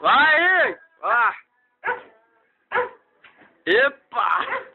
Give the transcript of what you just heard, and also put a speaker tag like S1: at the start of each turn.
S1: Vai! Vai! Ah. Epa!